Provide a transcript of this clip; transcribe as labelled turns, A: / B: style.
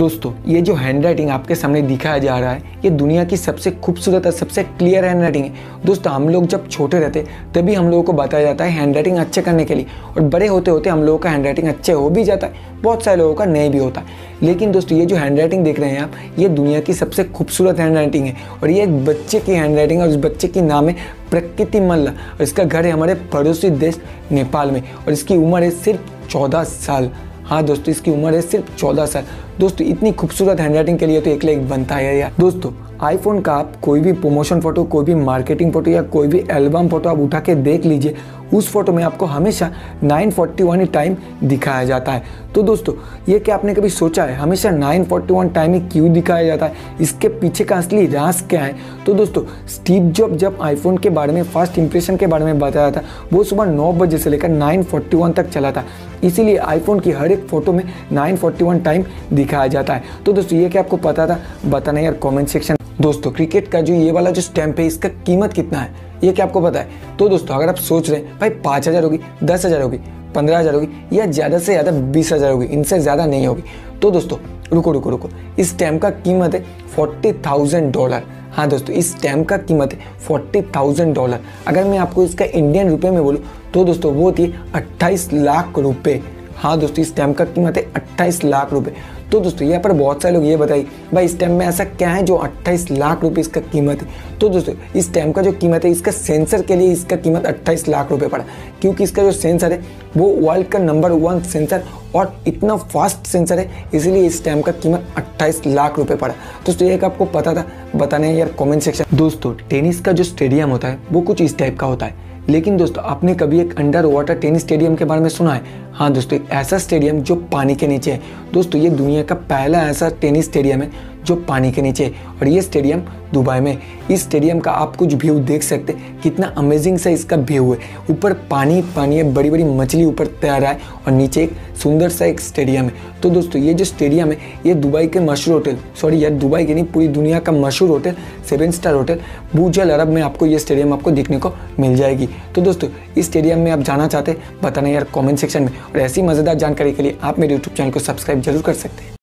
A: दोस्तों, ये जो हैंड राइटिंग आपके सामने दिखाया जा रहा है, ये दुनिया की सबसे खूबसूरत और सबसे क्लियर हैंड राइटिंग है। दोस्तों, हम लोग जब छोटे रहते, तभी हम लोगों को बताया जाता है हैंड राइटिंग अच्छे करने के लिए। और बड़े होते होते हम लोगों का हैंड राइटिंग अच्छे हो भी जाता है, बहुत सारे लोगों का नहीं भी होता। लेकिन दोस्तों, ये जो हैंड राइटिंग देख रहे हैं आप, ये दुनिया की सबसे खूबसूरत हैंड राइटिंग है। और ये एक बच्चे की हैंड राइटिंग है, और उस बच्चे की नाम है प्रकृति मल्ल। और इसका घर है हमारे पड़ोसी देश नेपाल में, और इसकी उम्र है सिर्फ़ चौदह साल। हाँ दोस्तों, इसकी उम्र है सिर्फ़ चौदह साल। दोस्तों, इतनी खूबसूरत हैंडराइटिंग के लिए तो एक लाइक बनता है यार। दोस्तों आईफोन का आप कोई भी प्रमोशन फ़ोटो कोई भी मार्केटिंग फ़ोटो या कोई भी एल्बम फ़ोटो आप उठा के देख लीजिए, उस फ़ोटो में आपको हमेशा 941 टाइम दिखाया जाता है। तो दोस्तों, ये क्या आपने कभी सोचा है? हमेशा 941 टाइम ही क्यों दिखाया जाता है? इसके पीछे का असली रास क्या है? तो दोस्तों स्टीव जॉब जब आईफोन के बारे में फ़र्स्ट इंप्रेशन के बारे में बताया था, वो सुबह नौ बजे से लेकर 941 तक चला था। इसीलिए आईफोन की हर एक फ़ोटो में 941 टाइम दिखाया जाता है। तो दोस्तों, ये क्या आपको पता था? बताना यार कॉमेंट सेक्शन दोस्तों, क्रिकेट का जो ये वाला जो स्टैंप है, इसका कीमत कितना है? ये क्या आपको पता है? तो दोस्तों, अगर आप सोच रहे हैं, भाई, पाँच हज़ार होगी, दस हज़ार होगी, पंद्रह हज़ार होगी, या ज़्यादा से ज़्यादा बीस हज़ार होगी, इनसे ज़्यादा नहीं होगी। तो दोस्तों, रुको रुको रुको। इस स्टैम्प का कीमत है फोर्टी थाउज़ेंड डॉलर हाँ दोस्तों, इस स्टैम्प का कीमत है फोर्टी थाउज़ेंड डॉलर अगर मैं आपको इसका इंडियन रुपये में बोलूँ तो दोस्तों, वो होती है अट्ठाईस लाख रुपये हाँ दोस्तों, इस स्टैम्प का कीमत है अट्ठाईस लाख रुपए। तो दोस्तों, यहाँ पर बहुत सारे लोग ये बताइए भाई टाइम में ऐसा क्या है जो 28 लाख रुपए इसका कीमत है? तो दोस्तों, इस टाइम का जो कीमत है, इसका सेंसर के लिए इसका कीमत 28 लाख रुपए पड़ा। क्योंकि इसका जो सेंसर है, वो वर्ल्ड का नंबर वन सेंसर और इतना फास्ट सेंसर है, इसीलिए इस स्टैम्प का कीमत 28 लाख रुपए पड़ा। दोस्तों एक आपको पता था, बताने यार कमेंट सेक्शन दोस्तों टेनिस का जो स्टेडियम होता है, वो कुछ इस टाइप का होता है। लेकिन दोस्तों, आपने कभी एक अंडर वाटर टेनिस स्टेडियम के बारे में सुना है? हाँ दोस्तों, एक ऐसा स्टेडियम जो पानी के नीचे है। दोस्तों, ये दुनिया का पहला ऐसा टेनिस स्टेडियम है जो पानी के नीचे और ये स्टेडियम दुबई में, इस स्टेडियम का आप कुछ व्यू देख सकते कितना अमेजिंग सा इसका व्यू है। ऊपर पानी पानी है बड़ी बड़ी मछली ऊपर तैर रहा है और नीचे एक सुंदर सा एक स्टेडियम है। तो दोस्तों, ये जो स्टेडियम है, ये दुबई के मशहूर होटल सॉरी यार दुबई के नहीं, पूरी दुनिया का मशहूर hotel, seven star hotel Burj al Arab में आपको ये स्टेडियम आपको देखने को मिल जाएगी। तो दोस्तों, इस स्टेडियम में आप जाना चाहते हैं, बताना यार कॉमेंट सेक्शन में। और ऐसी मज़ेदार जानकारी के लिए आप मेरे यूट्यूब चैनल को सब्सक्राइब ज़रूर कर सकते हैं।